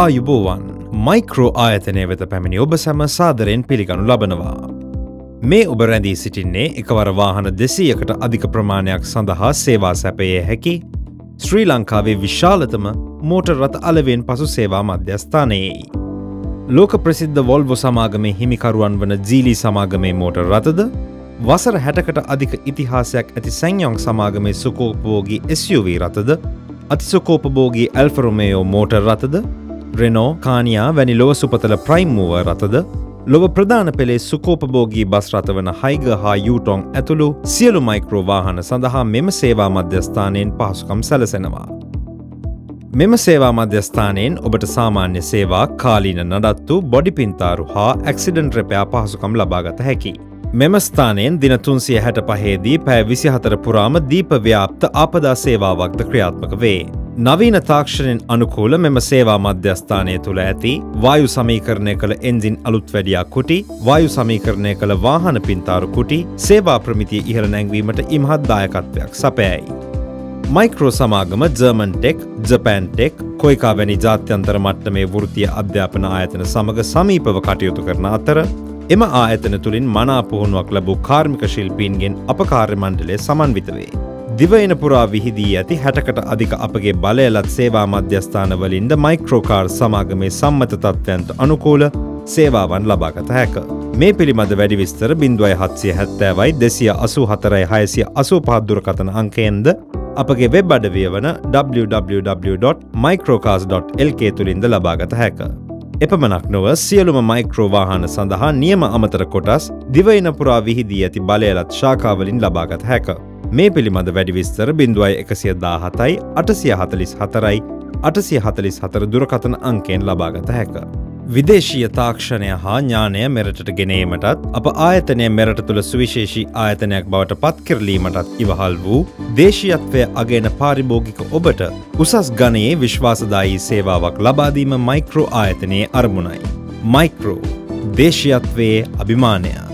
ආයුබෝවන් මයික්‍රෝ ආයතනය වෙත පැමිණි ඔබ සැම සාදරයෙන් පිළිගනු ලබනවා. මේ ඔබ රැඳී සිටින්නේ එකවර වාහන දෙසීයකට අධික ප්‍රමාණයක් සඳහා සේවා සැපයේ හැකි ශ්‍රී ලංකාවේ විශාලතම මෝට රථ අලවෙන් පසු සේවා මධ්‍යස්ථානයෙයි. ලෝක ප්‍රසිද්ධ වොල්වො සමාගමේ හිමිකරුවන් වන ජීලි සමාගමේ මෝට රථද වසර හැටකට අධික ඉතිහාසයක් ඇති සැංයොං සමාගමේ සුකෝපභෝගී SUV රථද අතිසුකෝපභෝගී ඇල්ෆරොමේයෝ මෝටර් රථද රෙනෝ කානියා වැනි ලොව සුපතල ප්‍රයිම්මූව රථද ලොව ප්‍රධාන පෙළේ සුකෝපභෝගී බස් රථ වන හයිග හා යුටොන් ඇතුළු සියලු මයික්‍රෝවාහන සඳහා මෙම සේවා මධ්‍යස්ථානයෙන් පහසුකම් සැලසෙනවා. මෙම සේවා මධ්‍යස්ථානයෙන් ඔබට සාමාන්‍ය සේවා කාලීන නඩත්තු බොඩි පින්තාරු හා ඇක්සිඩන්ට් රැපයා පහසුකම් ලබාගත හැකි. මෙම ස්ථානයෙන් දින තුන්සිය හැට පහේදී පෑ විසිහතර පුරාම දීප ව්‍යාප්ත ආපදා සේවාවක්ද ක්‍රියාත්මක වේ. නවීන තාක්ෂණයෙන් අනුකූල මෙම සේවා මධ්‍යස්ථානය තුළ ඇති වායු සමීකරණය කළ එන්ජින් අලුත් වැඩියක් කුටි වායු සමීකරණය කළ වාහන පින්තාරු කුටි සේවා ප්‍රමිතිය ඉහළ නැංවීමට ඉමහත් දායකත්වයක් සපයයි. මයික්‍රෝ සමාගම ජර්මන්ටෙක් ජපෑන්ටෙක් කොයිකා වැනි ජාත්‍යන්තර මට්ටමේ වෘතිය අධ්‍යාපන ආයතන සමඟ සමීපව කටයුතු කරන අතර එම ආයතන තුළින් මනා පුහුණුවක් ලැබූ කාර්මික ශිල්පීන්ගෙන් අප කාර්යමණ්ඩලය සමන්විත වේ. දිවයින පුරා විහිදී ඇති හැටකට අධික අපගේ බලයලත් සේවා මධ්‍යස්ථානවලින්ද මයික්‍රෝකාර් සමාගමේ සම්මත තත්ත්වයන්ට අනුකූල සේවාවන් ලබාගත හැක. මේ පිළිබඳ වැඩි විස්තර බින්දුවයි හත්සිය හැත්තෑවයි දෙසිය අසු හතරයි හයසිය අසු පහද්දුරකතන අංකයෙන්ද අපගේ වෙබ් අඩවිය වන www.microcars.lk තුළින්ද ලබාගත හැක. එපමනක් නොව සියලුම මයික්‍රෝවාහන සඳහා නියම අමතර කොටස් දිවයින පුරා විහිදී ඇති බලයලත් ශාකාවලින් ලබාගත හැක. මේ පිළිබඳ වැඩි විස්තර බිඳුවයි එකසිය දාහතයි අටසිය හතලිස් හතරයි අටසිය හතලිස් හතර දුරකතන අංකෙන් ලබාගත හැක. විදේශීය තාක්ෂණය හා ඥානය මෙරටට ගෙනීමටත් අප ආයතනය මෙරට තුළ සුවිශේෂී ආයතනයක් බවට පත්කිරලීමටත් ඉවහල් වූ දේශීයත්වය අගෙන පාරිභෝගික ඔබට උසස් ගනයේ විශ්වාසදායී සේවාවක් ලබාදීම මයික්‍රෝ ආයතනයේ අරමුණයි. මයික්‍රෝ දේශයත්වයේ අභිමානයක්.